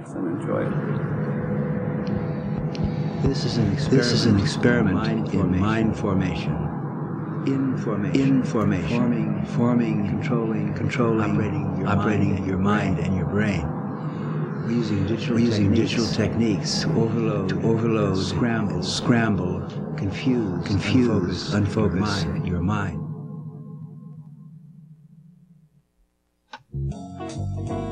relax and enjoy it. This is an experiment, This is an experiment mind in formation. mind formation. Information. Information. Forming, forming, controlling, controlling, operating your operating mind, your mind and your brain. We're using digital We're using techniques digital techniques to overload, to overload, scramble, scramble, confuse, confuse, unfocus, unfocus your mind. your mind.